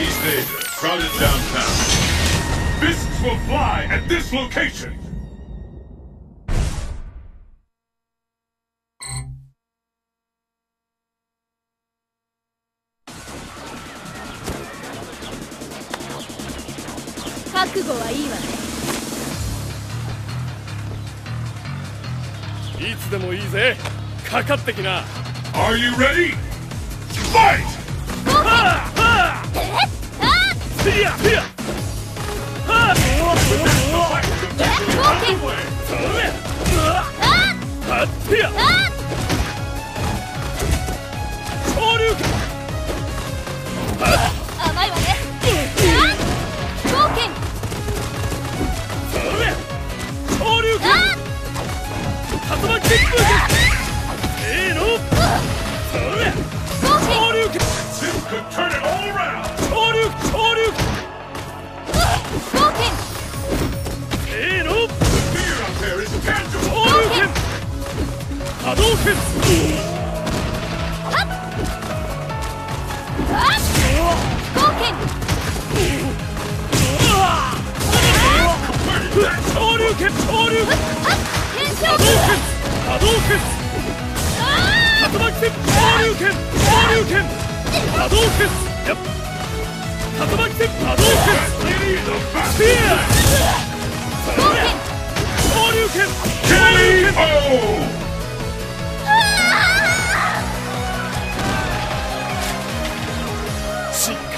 East Asia, crowded downtown. Fists will fly at this location! Are you ready? Fight! あっ Yep. Cut the back tip! Hadouken! Fear!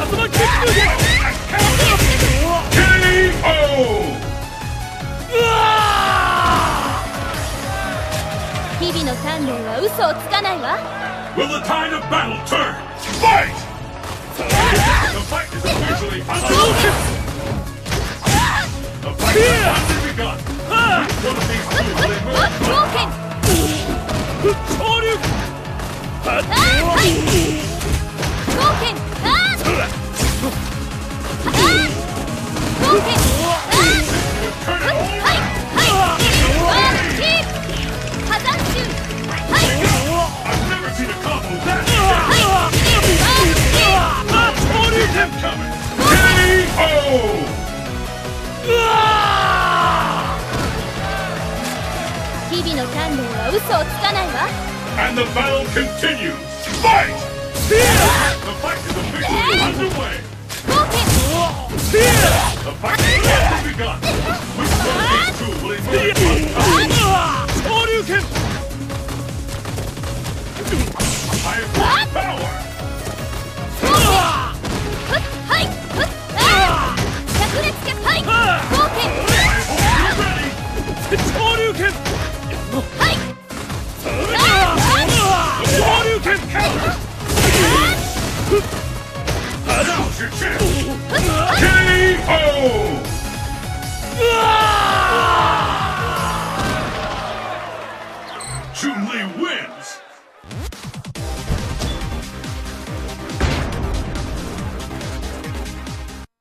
風間拳銃で KO 日々の鍛錬は嘘をつかないわ Will the tide of battle turn? Fight! 日々の鍛錬は嘘をつかないわ And the battle continues! Fight! The fight is officially underway! はい。wins!